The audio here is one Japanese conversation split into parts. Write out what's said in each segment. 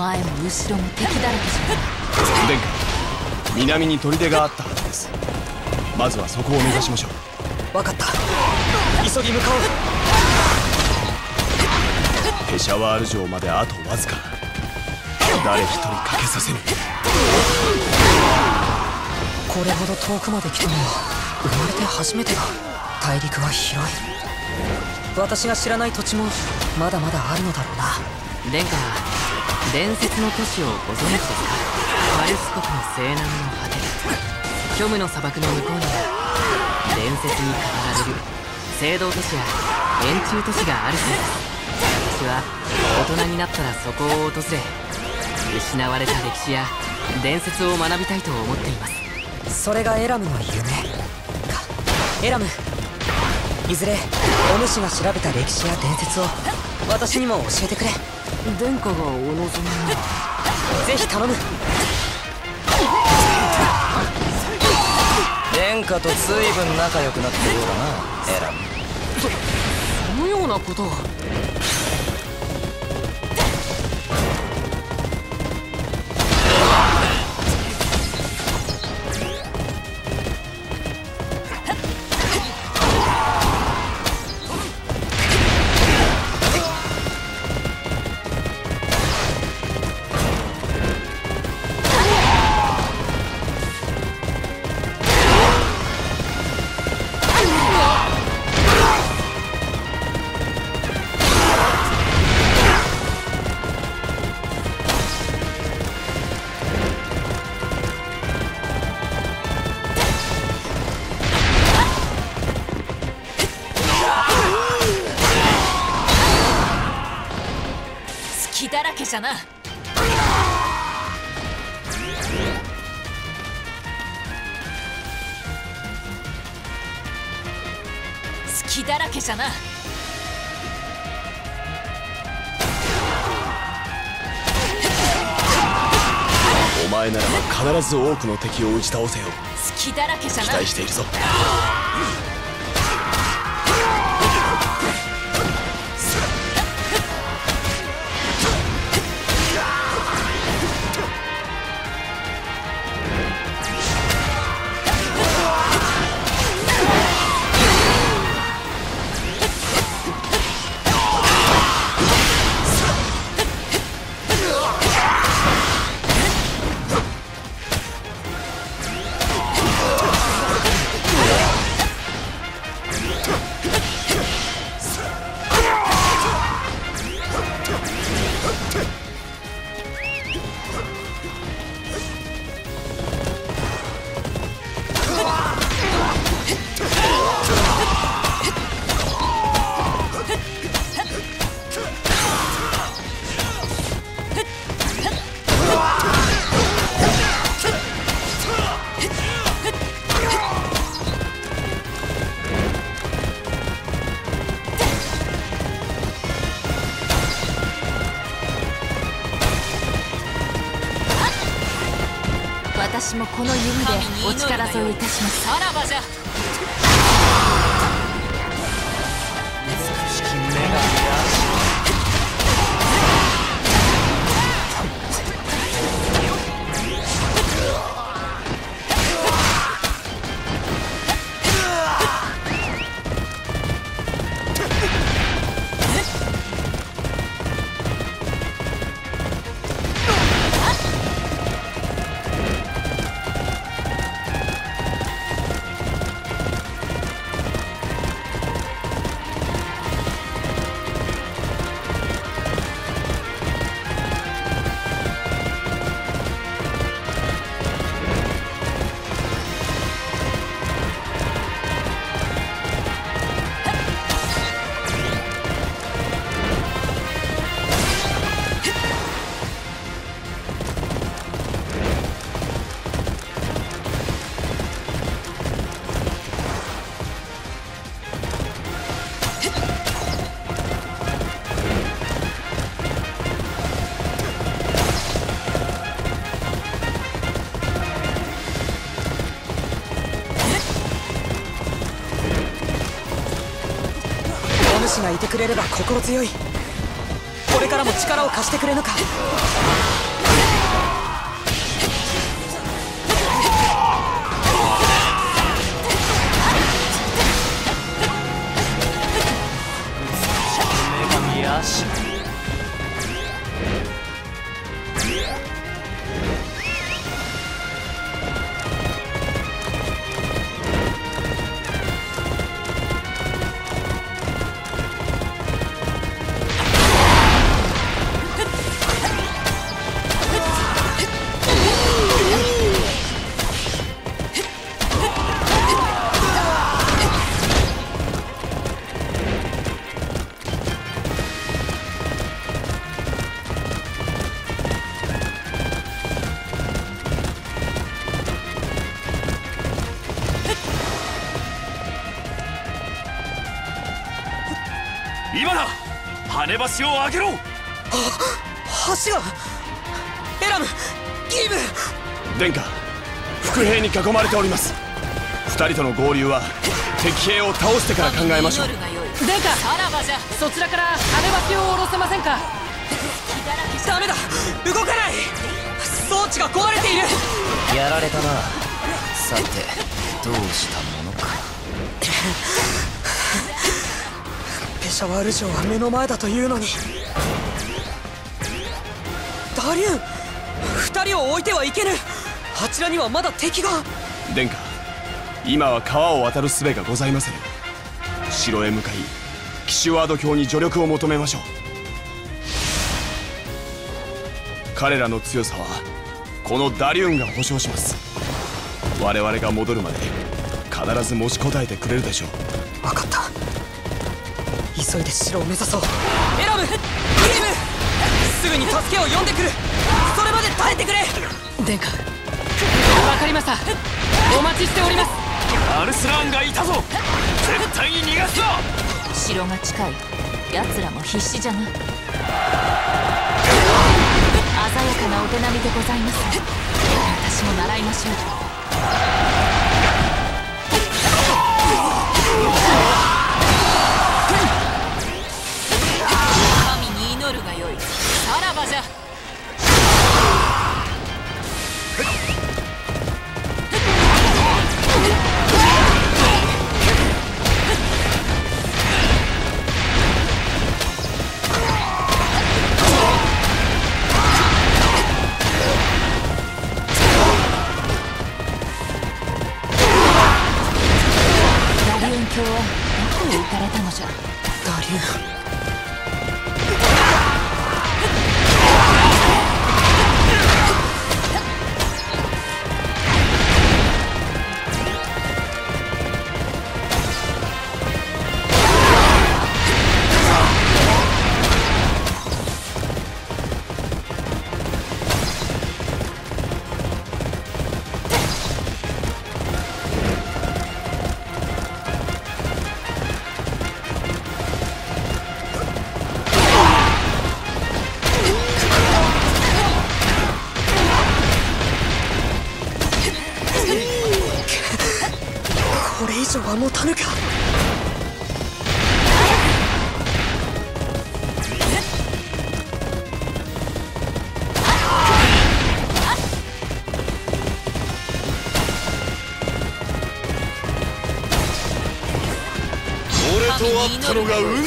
前も後ろも敵だらけじ殿下南に砦があったはずです。まずはそこを目指しましょう分かった急ぎ向かおう。ペシャワール城まであとわずか。誰一人かけさせぬ。これほど遠くまで来たのは生まれて初めてだ大陸は広い。私が知らない土地もまだまだあるのだろうな。殿下伝説の都市をご存知ですかパルス国の西南の果て虚無の砂漠の向こうには伝説に語られる聖堂都市や円柱都市があるそうです私は大人になったらそこを訪れ失われた歴史や伝説を学びたいと思っていますそれがエラムの夢かエラムいずれお主が調べた歴史や伝説を私にも教えてくれ殿下がお望みなぜひ頼む。殿下と随分仲良くなったようだなエラン。そそのようなことは隙だらけじゃな隙だらけじゃなお前ならば必ず多くの敵を打ち倒せよ。隙だらけじゃ期な待しているぞれれば心強い。これからも力を貸してくれぬか。に囲まれております。二人との合流は敵兵を倒してから考えましょう。祈るがよい殿下さらばじゃそちらから羽橋を下ろせませんか。ダメだ。動かない。装置が壊れている。やられたな。さてどうしたものか。ペシャワール城は目の前だというのに。ダリュン二人を置いてはいけぬあちらにはまだ敵が。殿下今は川を渡る術がございません。城へ向かいキシュワード卿に助力を求めましょう。彼らの強さはこのダリュンが保証します。我々が戻るまで必ず持ちこたえてくれるでしょう。分かった。急いで城を目指そう。エラムギーム！すぐに助けを呼んでくる。それまで耐えてくれ！殿下わかりました。お待ちしております。アルスラーンがいたぞ。絶対に逃がすぞ。城が近い奴らも必死じゃな。鮮やかなお手並みでございます。私も習いましょう。神に祈るがよい。さらばじゃダリと会ったのが運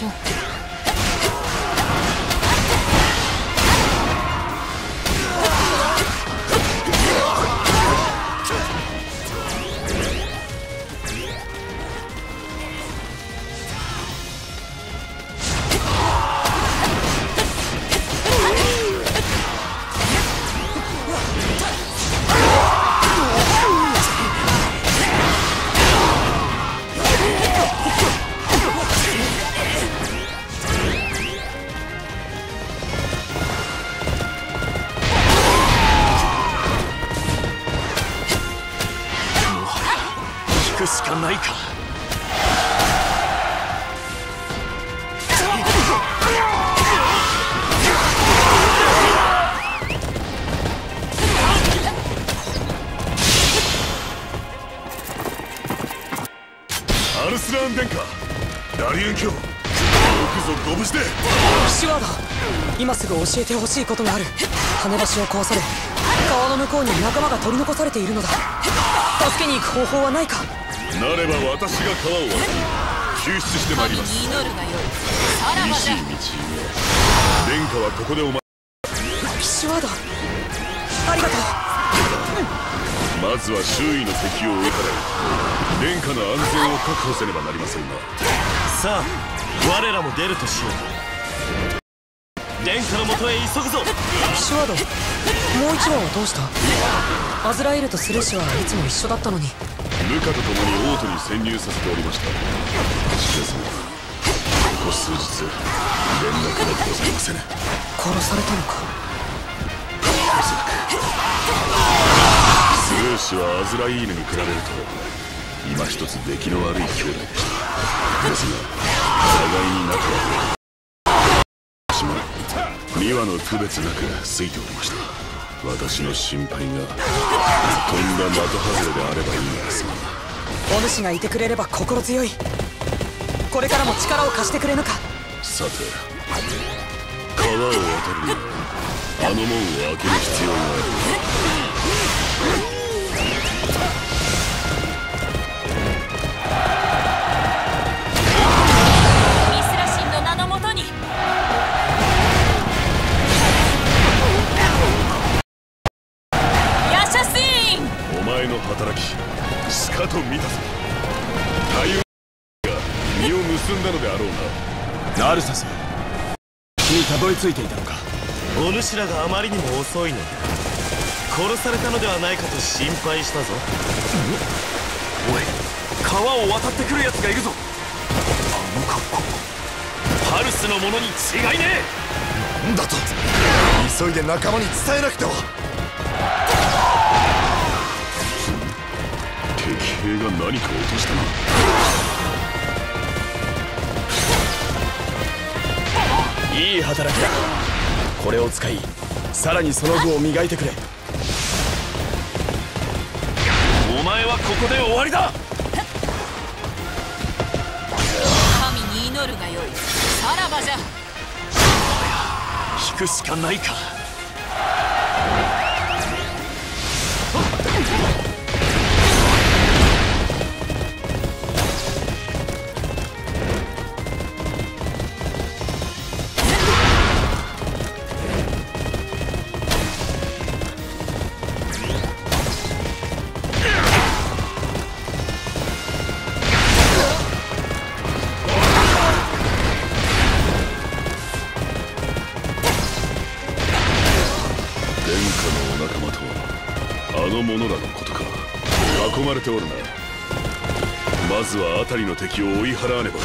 も教えてほしいことがある。跳ね橋を壊され川の向こうに仲間が取り残されているのだ。助けに行く方法はないか。なれば私が川を渡り救出してまいります。祈るがよいさらばじゃ厳しい道殿下はここでおまシュワードありがとう。まずは周囲の敵を追い払い殿下の安全を確保せねばなりませんな。さあ我らも出るとしよう殿下のもとへ急ぐぞ。シュワードもう一羽はどうした？アズラエルとスレシはいつも一緒だったのに。ルカと共にオートに潜入させておりました。しかしここ数日連絡がございません殺されたのか？スルーシはアズライーヌに比べると今一つ出来の悪い兄弟でした。ですが互いに仲は2羽の区別なくついておりました。私の心配がとんだ的外れであればいい。の。ですがお主がいてくれれば心強い。これからも力を貸してくれぬかさて川を渡るにはあの門を開ける必要がある。の働きしかと見たぞ太陽が実を結んだのであろうな。ナルサス。にたどり着いていたのか。お主らがあまりにも遅いので殺されたのではないかと心配したぞ。おい川を渡ってくる奴がいるぞ。あの格好。ハルスのものに違いねえ。なんだと。急いで仲間に伝えなくては兵が何か落としたな。いい働きだ。これを使いさらにその具を磨いてくれ。お前はここで終わりだ。神に祈るがよい。さらばじゃ。引くしかないかまずは辺りの敵を追い払わねばな。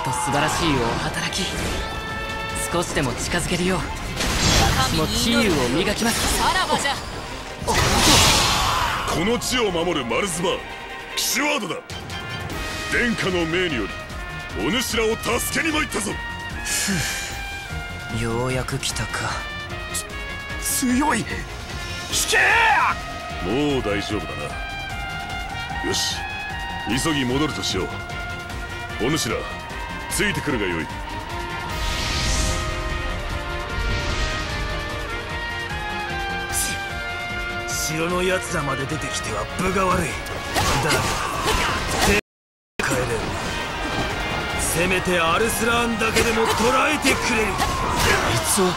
んと素晴らしいお働き。少しでも近づけるよう。私も治癒を磨きます。さらばじゃ。この地を守るマルズバーキシュワードだ。殿下の命によりお主らを助けに参ったぞ。ようやく来たか。強い。引けもう大丈夫だなよし。急ぎ戻るとしよう。お主らついてくるがよい。し城の奴らまで出てきては分が悪い。だが手帰れる。せめてアルスランだけでも捕らえてくれる。あいつは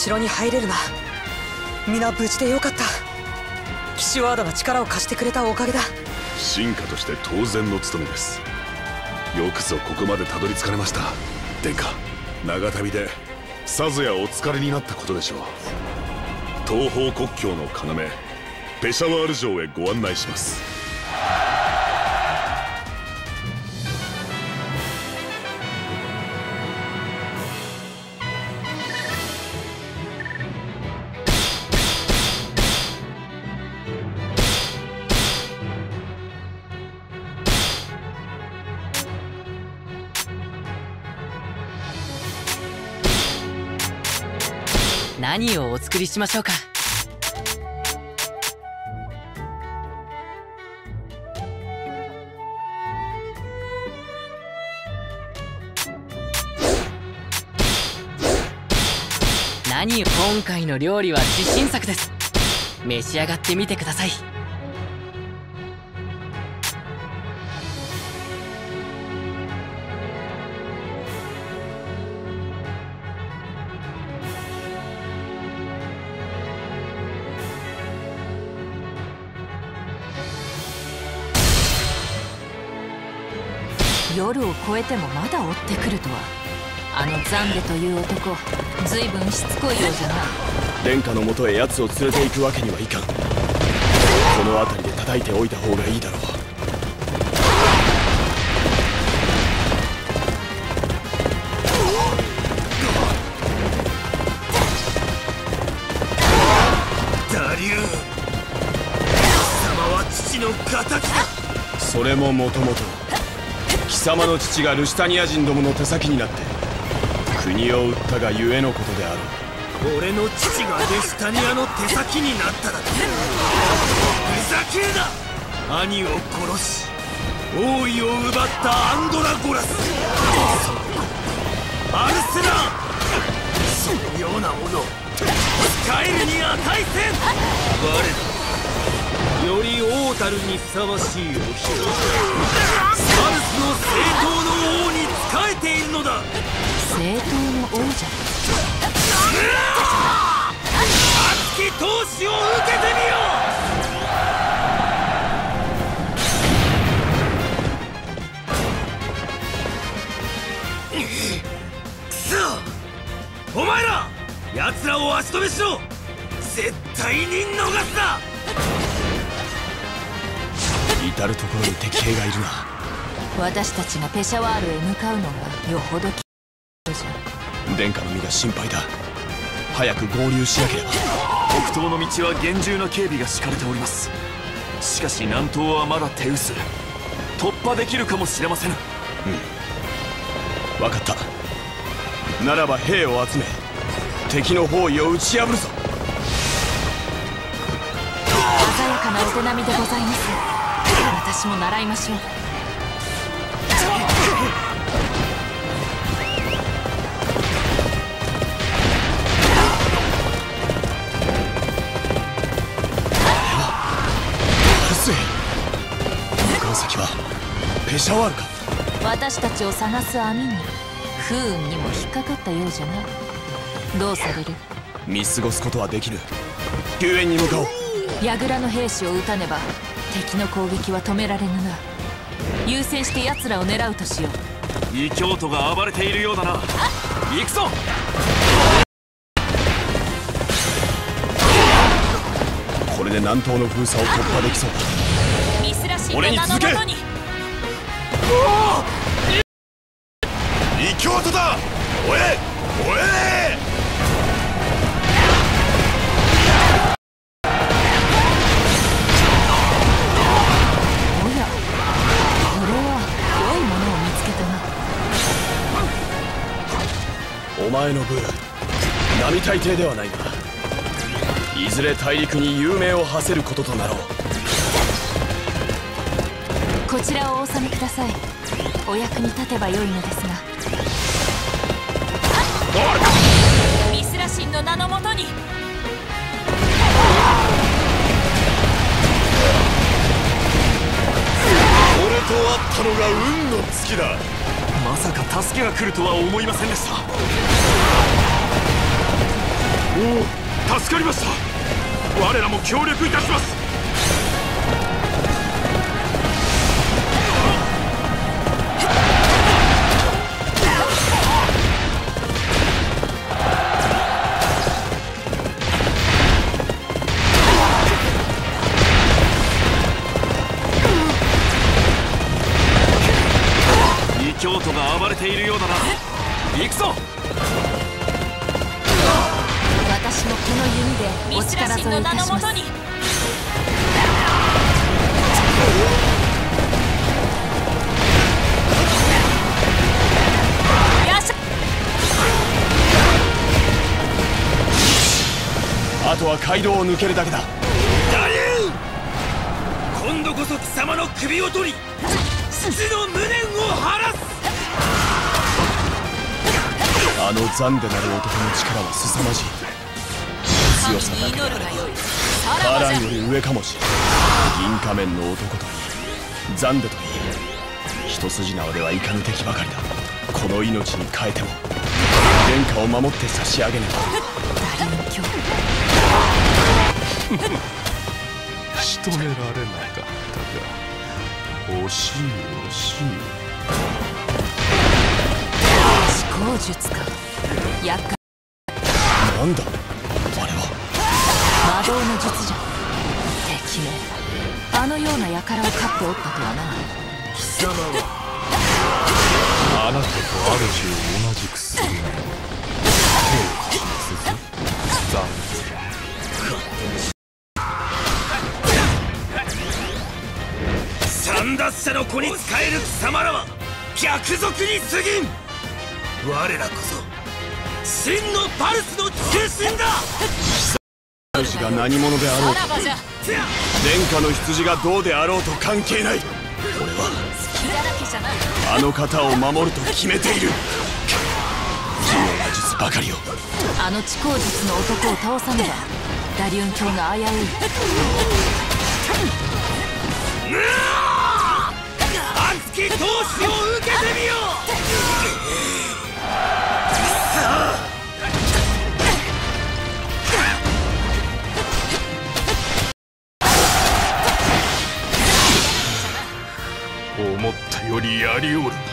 城に入れるな。皆無事でよかった。騎士ワードが力を貸してくれたおかげだ。進化として当然の務めです。よくぞここまでたどり着かれました。殿下長旅でさぞやお疲れになったことでしょう。東方国境の要ペシャワール城へご案内します。何をお作りしましょうか？何今回の料理は自信作です。召し上がってみてください。夜を越えてもまだ追ってくるとは。あのザンデという男ずいぶんしつこいようじゃな。殿下のもとへ奴を連れて行くわけにはいかん。この辺りで叩いておいた方がいいだろう。ダリュー様は父の敵だ。それももともと貴様の父がルシタニア人どもの手先になって国を売ったがゆえのことであろう。俺の父がルシタニアの手先になっただとふざけるな。兄を殺し王位を奪ったアンドラゴラス。そアルスランそのようなもの使えるに値せん我らより王たるにふさわしいお人サルスの正当の王に仕えているのだ。正当の王者熱き闘志を受けてみよう。くそお前ら奴らを足止めしろ。絶対に逃すな。至る所に敵兵がいるな。私たちがペシャワールへ向かうのがよほどきじゃ殿下の身が心配だ。早く合流しなければ。北東の道は厳重な警備が敷かれております。しかし南東はまだ手薄。突破できるかもしれませんうん。分かった。ならば兵を集め。敵の包囲を打ち破るぞ。鮮やかなお手並みでございます私も習いましょう。先はペシャワールか？私たちを探す網に不運にも引っかかったようじゃなどうされる？見過ごすことはできぬ。救援に向かおう。櫓の兵士を撃たねば敵の攻撃は止められぬな。優先して奴らを狙うとしよう。異教徒が暴れているようだな。行くぞ！これで南東の封鎖を突破できそう。だミスラシン俺に続け！異教徒だ！おえおえ並大抵ではないがいずれ大陸に有名を馳せることとなろう。こちらをお納めください。お役に立てばよいのですが。ミスラシンの名のもとに。俺と会ったのが運の尽きだ。まさか助けが来るとは思いませんでしたおお助かりました。我らも協力いたします。異教徒が暴れているようだな。行くぞ。でお力添えいたしますよっしゃ。あとは街道を抜けるだけだ。今度こそ貴様の首を取り父の無念を晴らす。あの残でなる男の力は凄まじい強さだ。け祈るがよいさカーらばじゃランより上かもしれん銀仮面の男といい残でといい一筋縄ではいかぬ敵ばかりだこの命に変えても殿下を守って差し上げねダリウン教仕留められないかったが惜しい惜しい思考術か厄介なんだ魔導の術じゃ敵めあのような輩を飼っておったとはな貴様はあなたと主を同じくする。なら手を貸しますぞ三奪者の子に仕える貴様らは逆賊に過ぎん。我らこそ真のパルスの中心だ。主が何者であろうと殿下の羊がどうであろうと関係ない。俺はあの方を守ると決めている。奇妙な術ばかりをあの地高術の男を倒さねばダリウン教が危うい。熱き闘志を受けてみよ思よりやりおる。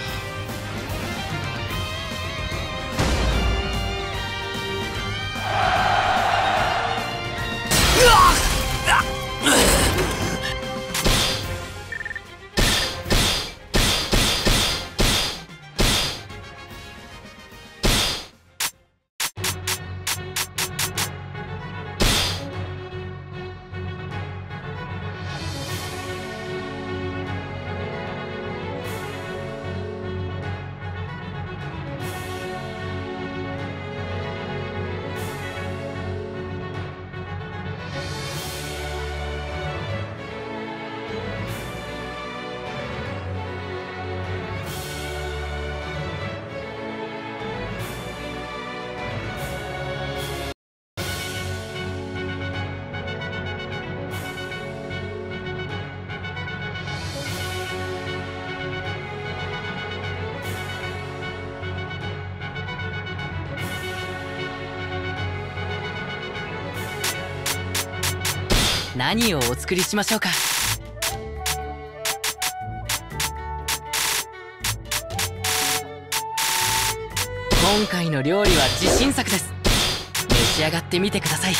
何をお作りしましょうか？今回の料理は自信作です。召し上がってみてください。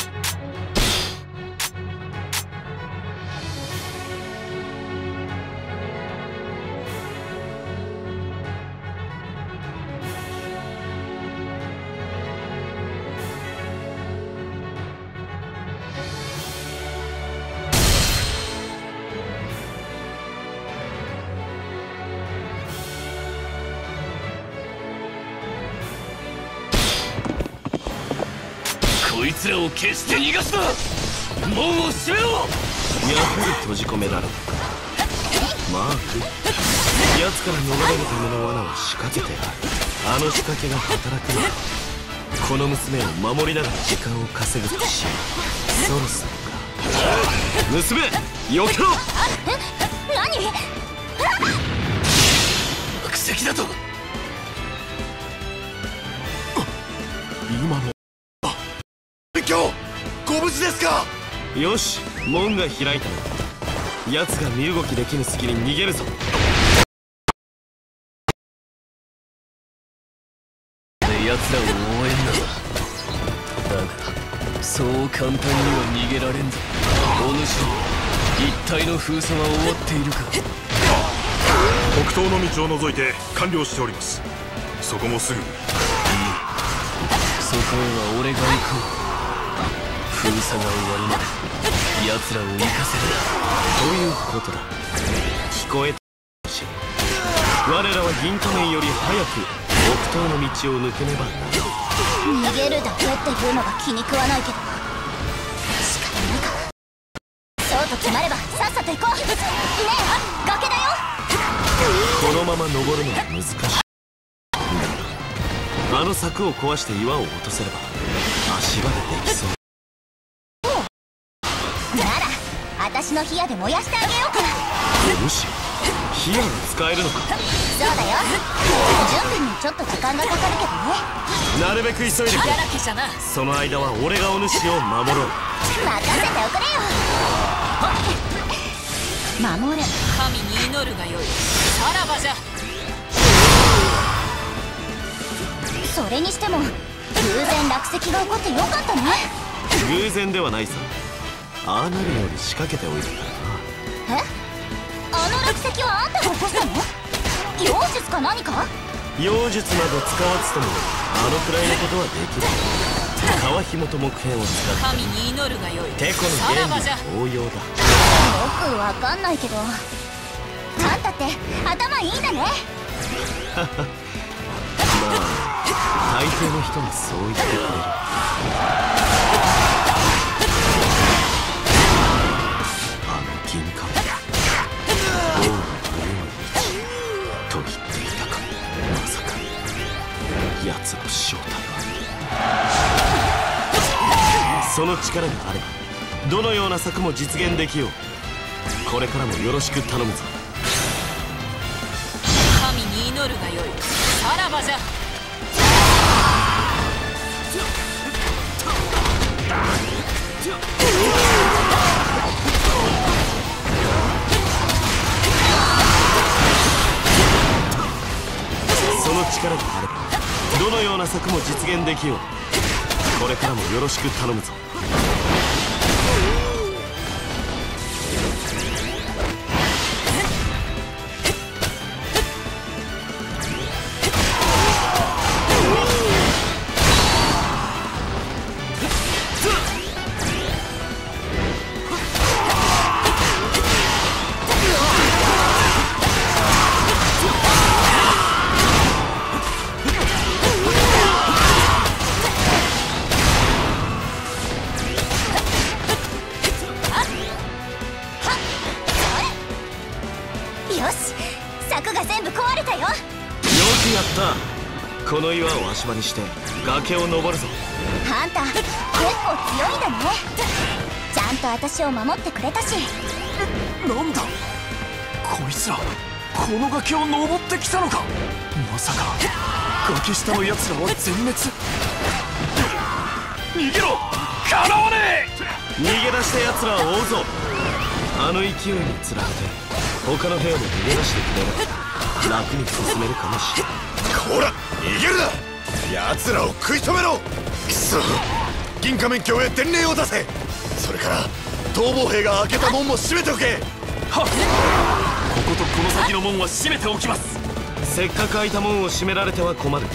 こいつらを決して逃がすな。門を閉めろ。やはり閉じ込められた。かマーク。奴から逃れるための罠を仕掛けてある。あの仕掛けが働くのかこの娘を守りながら時間を稼ぐとしよう。そろそろか。娘避けろ。何？だとよし門が開いた。の奴が身動きできぬ隙に逃げるぞ。で奴らを応援だだがそう簡単には逃げられんぞ。お主一体の封鎖は終わっているか。北東の道を除いて完了しております。そこもすぐ。にそこへは俺が行こう封鎖が終わるまで奴らを行かせるということだ。聞こえた。し我らは銀仮面より早く北東の道を抜けねば。逃げるだけっていうのが気に食わないけど。仕方ないかそうと決まればさっさと行こう。ねえ崖だよ。このまま登るのは難しい。あの柵を壊して岩を落とせれば足場でできそう私の火矢で燃やしてあげようかもし。火矢が使えるのか。そうだよ。準備にちょっと時間がかかるけどね。なるべく急いで。くれだらけじゃな。その間は俺がお主を守ろう。任せておくれよ。守る。神に祈るがよい。さらばじゃ。それにしても偶然落石が起こってよかったね偶然ではないさああなるように仕掛けておいたからなえあの落石はあんたが起こしたの妖術か何か？妖術など使わずともあのくらいのことはできる。皮紐と木片を使って。神に祈るがよいてこの原理応用だ。よくわかんないけど。あんたって頭いいんだね。まあ大抵の人がそう言ってくれる奴の正体はその力があればどのような策も実現できよう。これからもよろしく頼むぞ。神に祈るがよい。さらばじゃ。その力があればどのような策も実現できよう。これからもよろしく頼むぞ。にして崖を登るぞ。あんた結構強いんだね。ちゃんと私を守ってくれたし。なんだ？こいつらこの崖を登ってきたのか。まさか崖下の奴らは全滅？逃げろ！かなわねえ！逃げ出した奴らは追うぞ。あの勢いにつられて他の部屋も逃げ出してくれば楽に進めるかもしれん。こら逃げるな奴らを食い止めろ！くそ銀仮面卿へ伝令を出せ！それから逃亡兵が開けた門も閉めておけ！はっ！こことこの先の門は閉めておきます！せっかく開いた門を閉められては困る。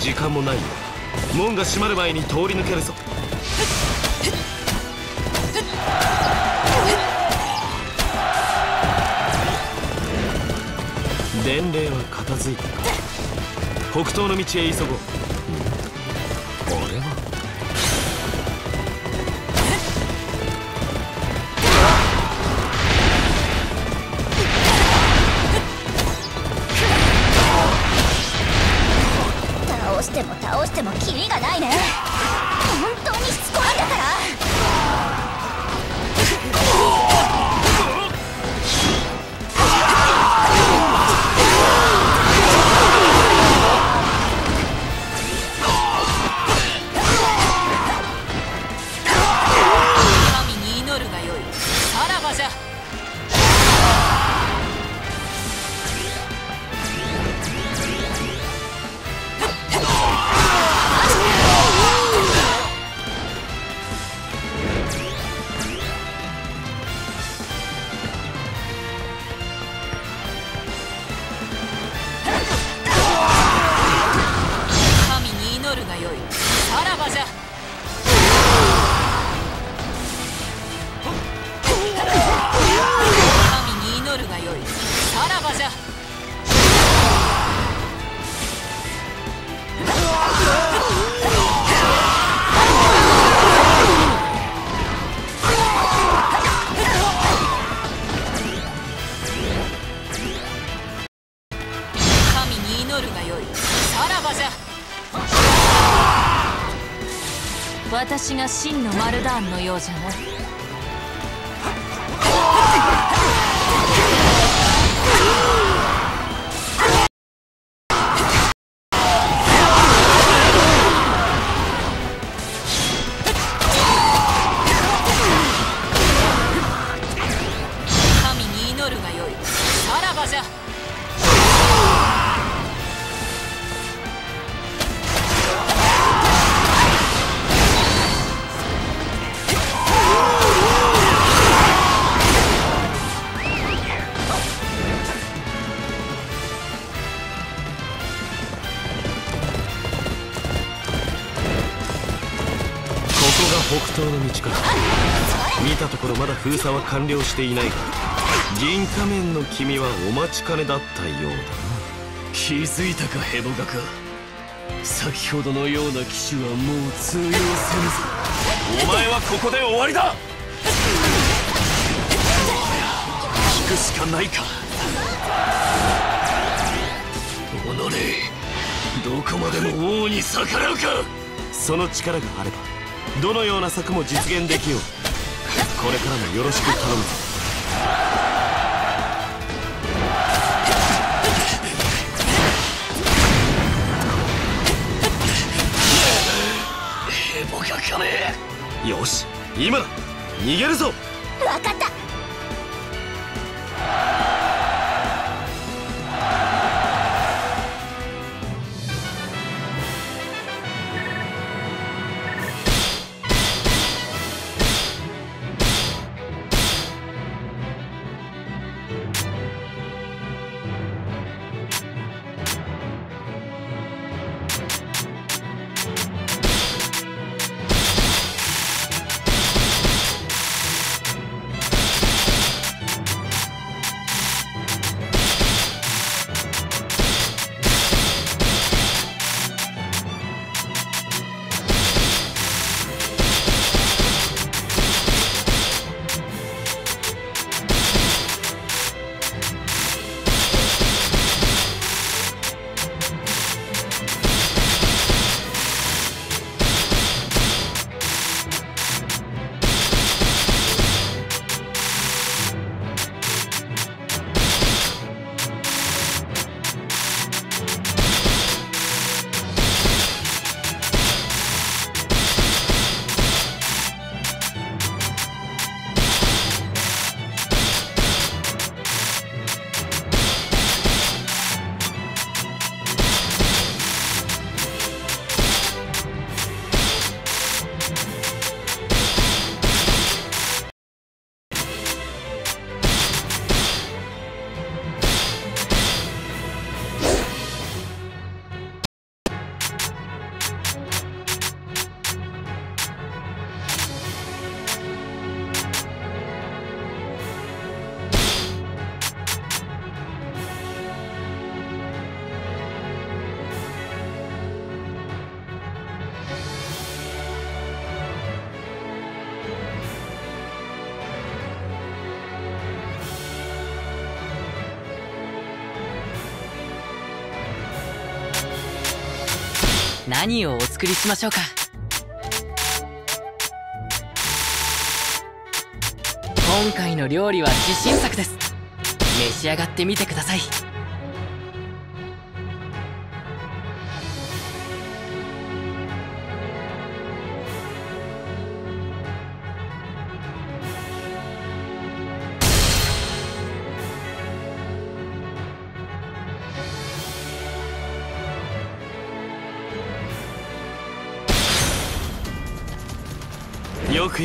時間もないよ。門が閉まる前に通り抜けるぞ。伝令は片付いたか？北東の道へ急ごうも倒しても私が真のマルダーンのようじゃな封鎖は完了していないが銀仮面の君はお待ちかねだったようだ。な気づいたかヘボガか先ほどのような騎士はもう通用せぬぞ。お前はここで終わりだ。引くしかないか。己どこまでも王に逆らうか。その力があればどのような策も実現できよう。これからもよろしく頼むぞ。よし今だ。逃げるぞ。分かった何をお作りしましょうか？今回の料理は自信作です。召し上がってみてください。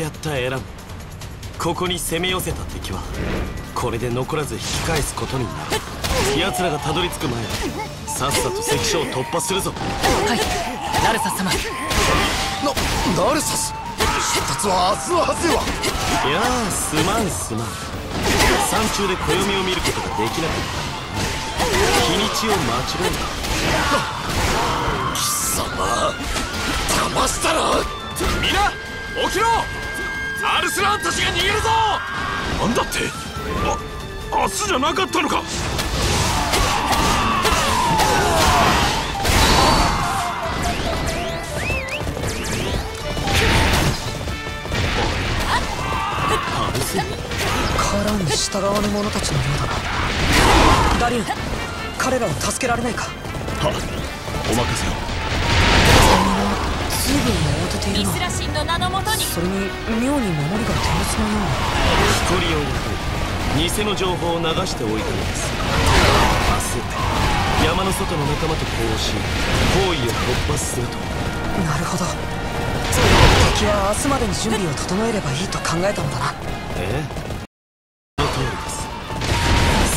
やったエランここに攻め寄せた敵はこれで残らず引き返すことになる。奴らがたどり着く前さっさと関所を突破するぞ。はい。ナルサ様。なナルサス？出立は明日のはずでは。いやあすまんすまん。山中で暦を見ることができなかった。日にちを間違えた。貴様騙したな皆起きろアルスランたちが逃げるぞ！なんだって？あ明日じゃなかったのか！アルスカーランに従わぬ者たちのようだな。ダリュン彼らを助けられないか？はお任せをてているなミスラ神の名のもとに。それに妙に守りが手薄のよう一人を雇い偽の情報を流しておいたのです。明日山の外の仲間と交し包囲を突破すると。ななるほど。敵は明日までに準備を整えればいいと考えたのだな。ええ。その通りです。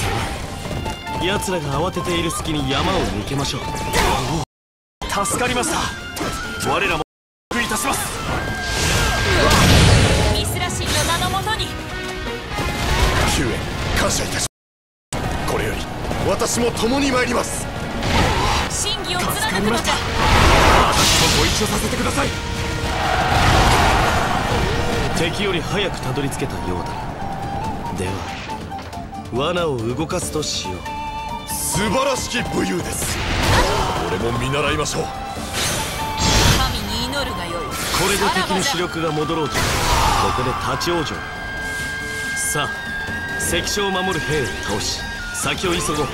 さあ奴らが慌てている隙に山を抜けましょう。助かりました。我らも私も共に参ります。真偽を貫くのじゃ私もご一緒させてください。敵より早くたどり着けたようだ。では罠を動かすとしよう。素晴らしき武勇です。俺も見習いましょう。神に祈るがよい。これで敵の主力が戻ろうと。ここで立ち往生。さあ関所を守る兵を倒し先を急ごう。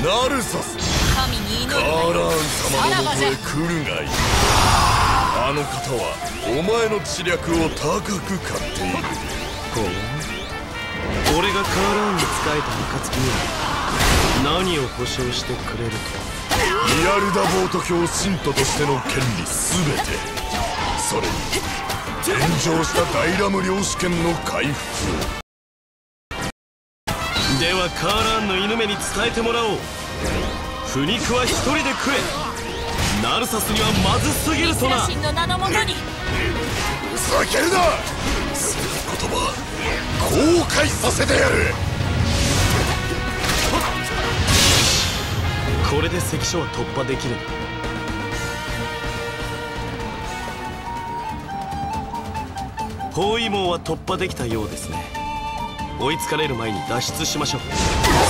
ナルサス神に祈るカーラーン様のもとへ来るがいい。あの方はお前の知略を高く買っている。ほう？俺がカーラーンに仕えた暁には何を保証してくれるリアルダボート教信徒としての権利全て。それに炎上したダイラム領主権の回復ではカーラーンの犬目に伝えてもらおう。腐肉は一人で食え。ナルサスにはまずすぎるとな。の名のもとに。ふざけるな！その言葉後悔させてやる。これで関所は突破できる。包囲網は突破できたようですね追いつかれる前に脱出しましょう。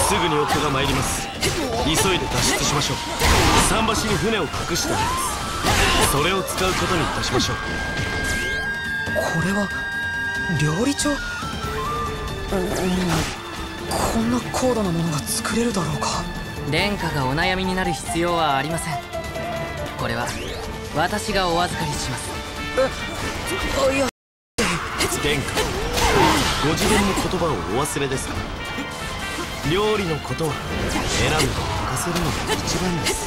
すぐに夫が参ります。急いで脱出しましょう。桟橋に船を隠してありますそれを使うことにいたしましょう。これは料理長？うんこんな高度なものが作れるだろうか？殿下がお悩みになる必要はありません。これは私がお預かりします。あいや。殿下ご自分の言葉をお忘れですか？料理のことは選ぶと任せるのが一番です。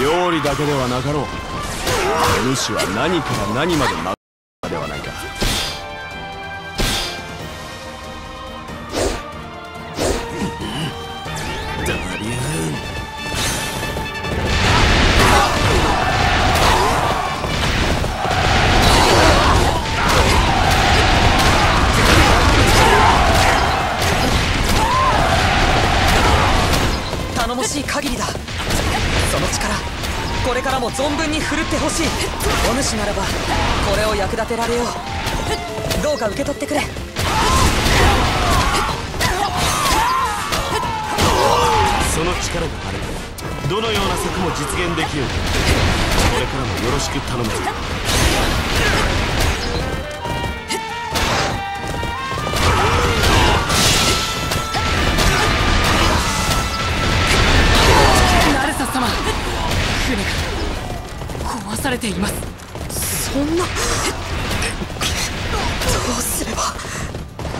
料理だけではなかろう。主は何から何まで任せたではないか。分に振るってほしい。お主ならばこれを役立てられよう。どうか受け取ってくれ。その力があればどのような策も実現できるこれからもよろしく頼むぞ。されています。そんな。どうすれば。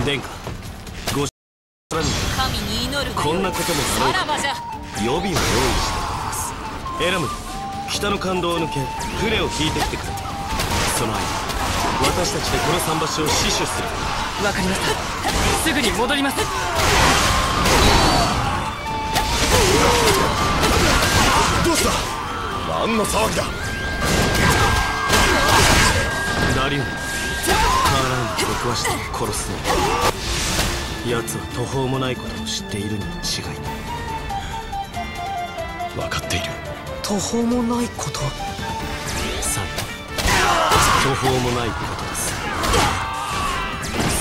殿下ごさらに神に祈るこんなこともさらばじゃ。予備を用意しております。エラム北の感動を抜け船を引いてきてくれ。その間私たちでこの桟橋を死守する。わかりました。すぐに戻ります。どうした。何の騒ぎだダリウムカーラインを出くわして殺すの奴は途方もないことを知っているに違いない。分かっている。途方もないこと？さあ途方もないことです。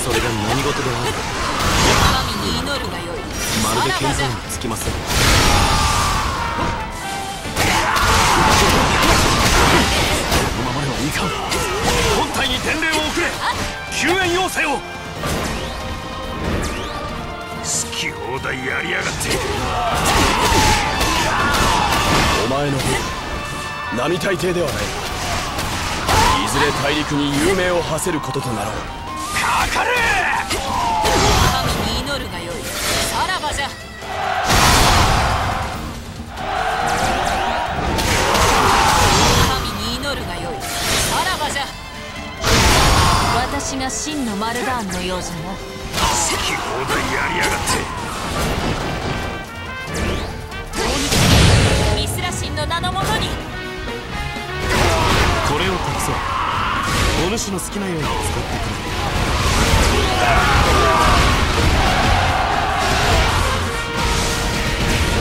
それが何事である？神に祈るがよいまるでさらばじゃ見当につきません。このままではいかん本体に伝令を送れ。救援要請を。好き放題やりやがって。お前の分並大抵ではない。いずれ大陸に有名を馳せることとなろう。神に祈るがよい。さらばじゃ真のマルダーンのよ。うじゃな好き放題やりやがってミスラ神の名のもとに。これを託そう。お主の好きなように使ってくれ。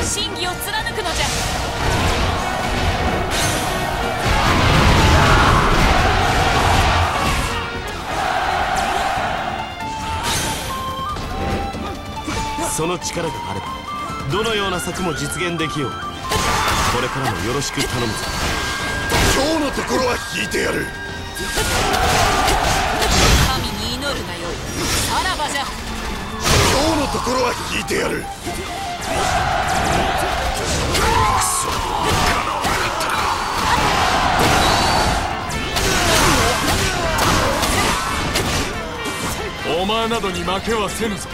真偽を貫くのじゃその力があればどのような策も実現できよう。これからもよろしく頼むぞ。今日のところは引いてやる。神に祈るがよい。さらばじゃ。今日のところは引いてやる。お前などに負けはせぬぞ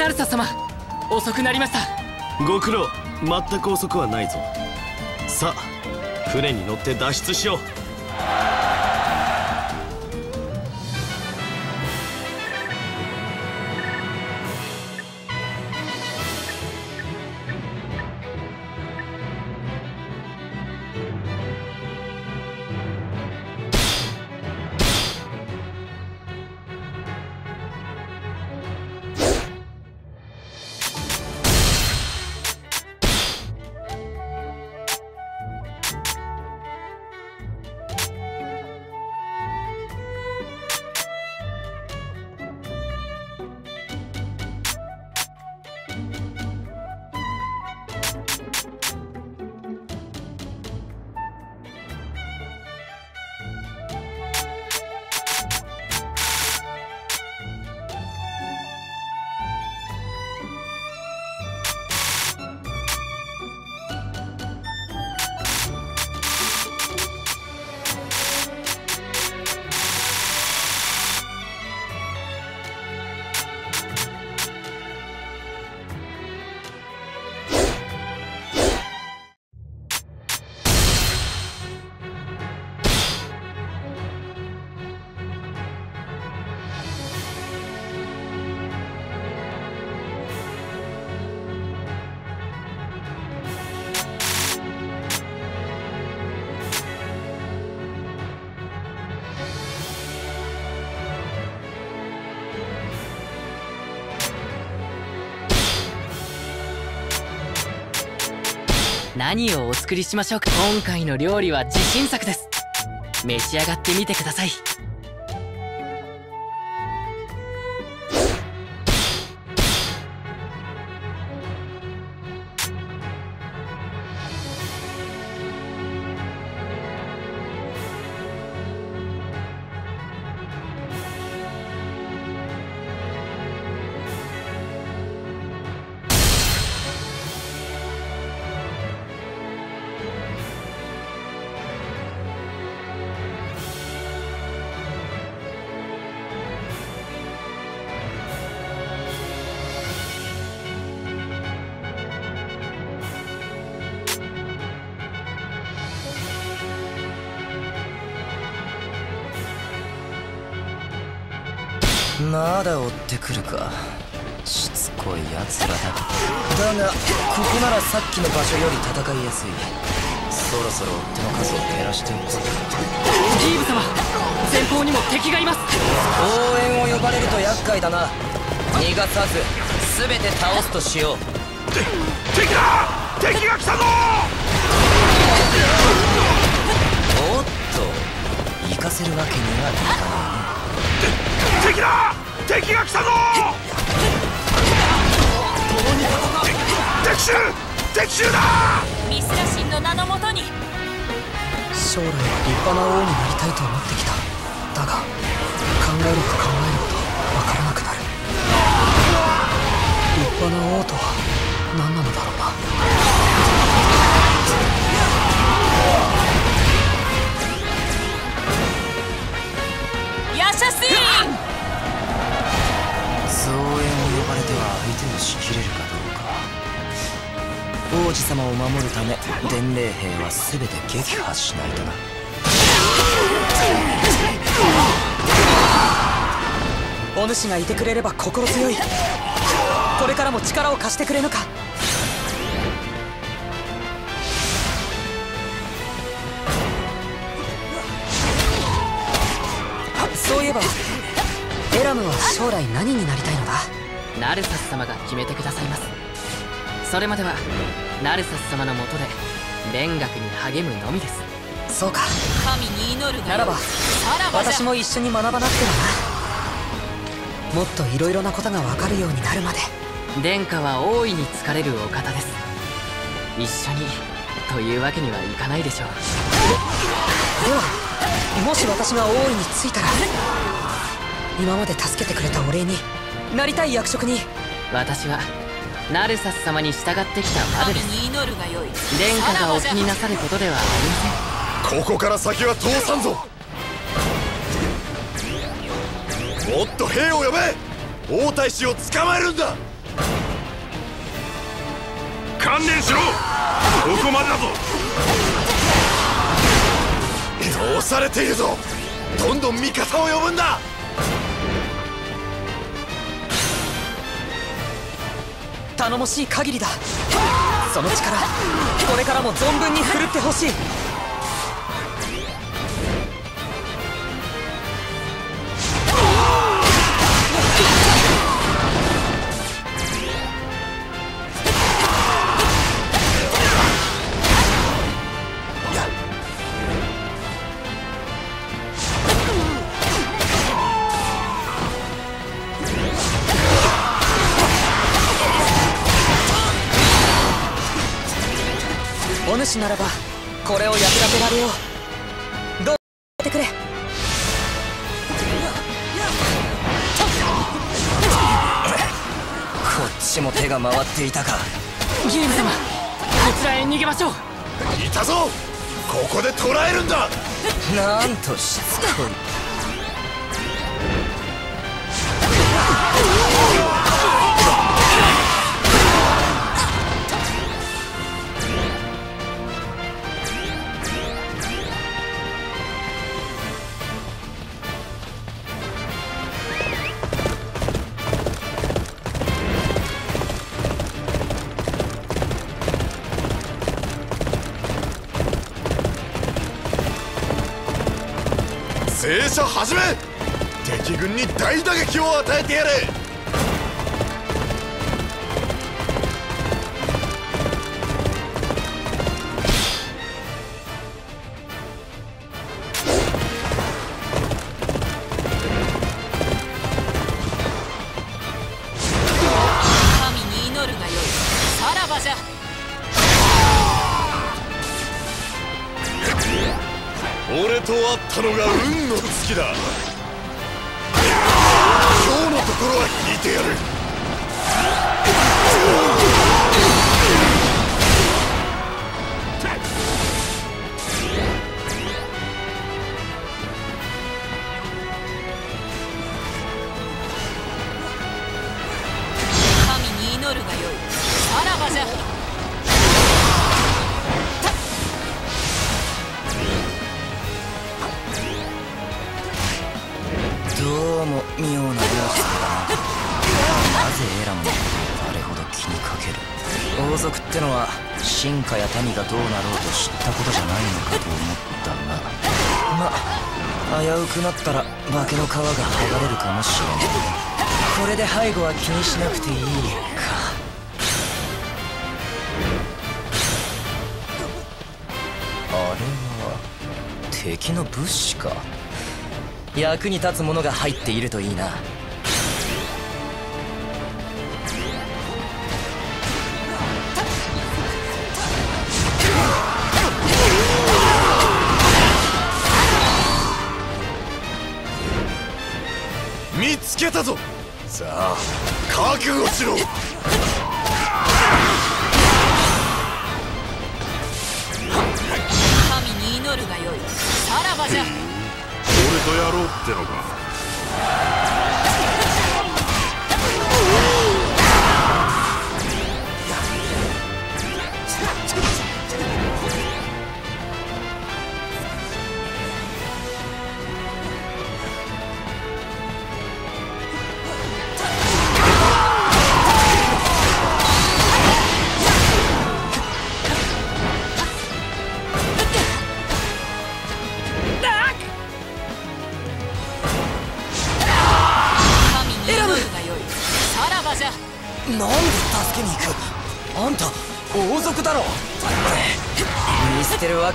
ナルサ様遅くなりました。ご苦労。全く遅くはないぞ。さあ船に乗って脱出しよう。何をお作りしましょうか。今回の料理は自信作です。召し上がってみてください。っきの場所より戦いやすい。そろそろ手の数を減らしておこう。ギーブ様前方にも敵がいます。応援を呼ばれると厄介だな。逃がさず全て倒すとしよう。敵だ！敵が来たぞ！おっと行かせるわけにはいかないね。敵だ！敵が来たぞ！敵襲敵襲だ！ミスラシンの名のもとに。将来は立派な王になりたいと思ってきた。だが考えれば考えるほど分からなくなる。立派な王とは何なのだろうな。ヤシャシーン増援を呼ばれては相手をしきれるか王子様を守るため伝令兵は全て撃破しないとな。お主がいてくれれば心強い。これからも力を貸してくれぬか。そういえばエラムは将来何になりたいのだ？ナルサス様が決めてくださいます。それまではナルサス様のもとで勉学に励むのみです。そうか。神に祈るならばさらばじゃ。私も一緒に学ばなくてはな。もっといろいろなことが分かるようになるまで。殿下は大いに疲れるお方です。一緒にというわけにはいかないでしょう。ではもし私が王位についたら今まで助けてくれたお礼になりたい役職に。私はナルサス様に従ってきたまでです神に祈るがよい。殿下がお気になさることではありません。ここから先は通さんぞ。もっと兵を呼べ。王太子を捕まえるんだ。観念しろ。ここまでだぞ。通されているぞ。どんどん味方を呼ぶんだ頼もしい限りだ。その力これからも存分に振るってほしい。ていたか。ギーム様こちらへ逃げましょう。いたぞ。ここで捕らえるんだ。なんとしつこいに大打撃を与えてや俺と会ったのが運の尽きだ。今日のところは引いてやる。進化や民がどうなろうと知ったことじゃないのかと思ったがま危うくなったら化けの皮が剥がれるかもしれない。これで背後は気にしなくていいか。あれは敵の物資か。役に立つものが入っているといいな。けたぞ。さあ覚悟しろ。神に祈るがよい。さらばじゃ。俺とやろうってのか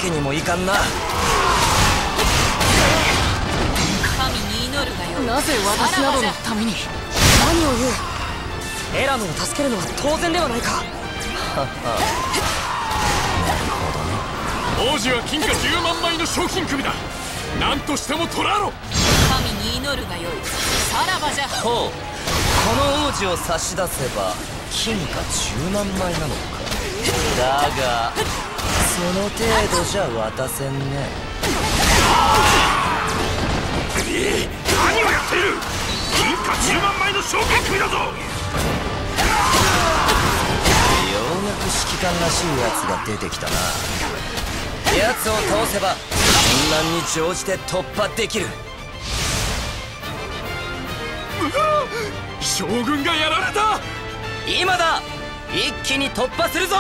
けにもいかんな。神に祈るがよい。なぜ私などのために？何を言うエラムを助けるのは当然ではないか。王子は金貨10万枚の賞金首だ。何としても捕らえろ神に祈るがよい。さらばじゃ。ほう。この王子を差し出せば金貨10万枚なのか。だがその程度じゃ渡せんね。何をやっている？金貨10万枚の賞金首だぞ！ようやく指揮官らしいやつが出てきたな。奴を倒せば困難に乗じて突破できる。将軍がやられた！今だ！一気に突破するぞ